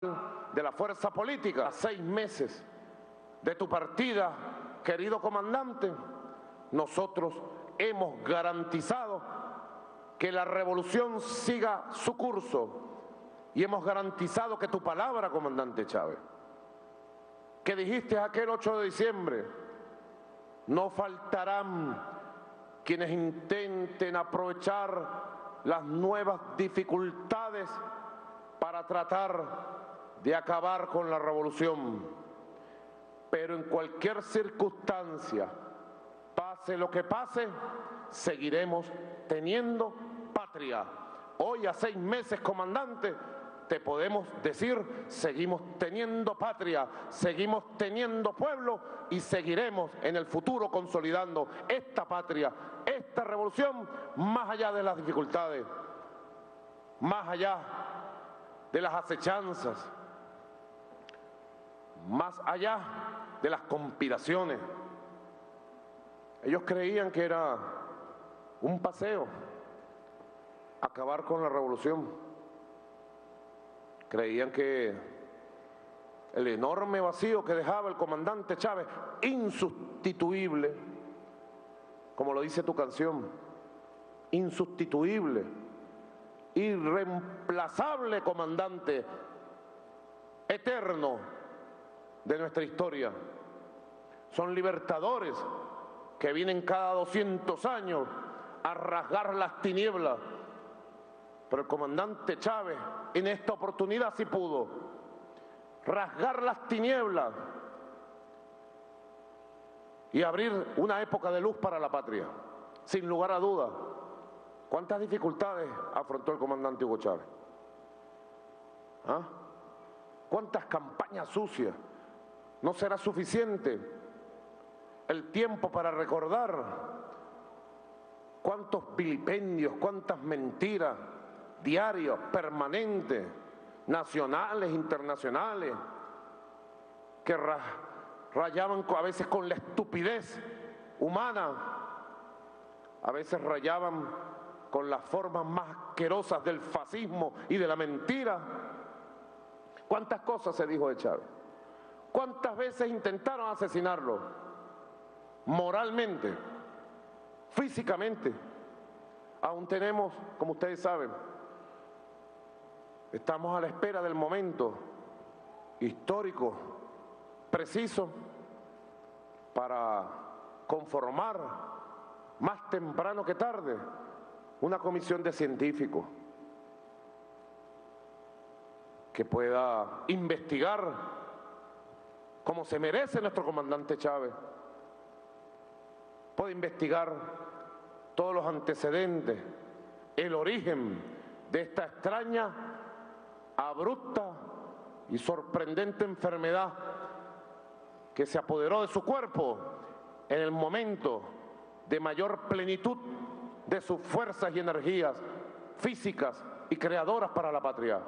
de la fuerza política, a seis meses de tu partida, querido comandante, nosotros hemos garantizado que la revolución siga su curso y hemos garantizado que tu palabra, comandante Chávez, que dijiste aquel 8 de diciembre, no faltarán quienes intenten aprovechar las nuevas dificultades para tratar de acabar con la revolución. Pero en cualquier circunstancia, pase lo que pase, seguiremos teniendo patria. Hoy a seis meses, comandante, te podemos decir, seguimos teniendo patria, seguimos teniendo pueblo y seguiremos en el futuro consolidando esta patria, esta revolución, más allá de las dificultades, más allá de las acechanzas, más allá de las conspiraciones. Ellos creían que era un paseo acabar con la revolución. Creían que el enorme vacío que dejaba el comandante Chávez, insustituible, como lo dice tu canción, insustituible, irreemplazable comandante, eterno, de nuestra historia. Son libertadores que vienen cada 200 años a rasgar las tinieblas. Pero el comandante Chávez en esta oportunidad sí pudo rasgar las tinieblas y abrir una época de luz para la patria, sin lugar a dudas. ¿Cuántas dificultades afrontó el comandante Hugo Chávez? ¿Ah? ¿Cuántas campañas sucias? No será suficiente el tiempo para recordar cuántos vilipendios, cuántas mentiras diarios, permanentes, nacionales, internacionales, que rayaban a veces con la estupidez humana, a veces rayaban con las formas más asquerosas del fascismo y de la mentira. ¿Cuántas cosas se dijo de Chávez? ¿Cuántas veces intentaron asesinarlo? Moralmente, físicamente. Aún tenemos, como ustedes saben, estamos a la espera del momento histórico, preciso, para conformar más temprano que tarde una comisión de científicos que pueda investigar como se merece nuestro comandante Chávez. Puede investigar todos los antecedentes, el origen de esta extraña, abrupta y sorprendente enfermedad que se apoderó de su cuerpo en el momento de mayor plenitud de sus fuerzas y energías físicas y creadoras para la patria.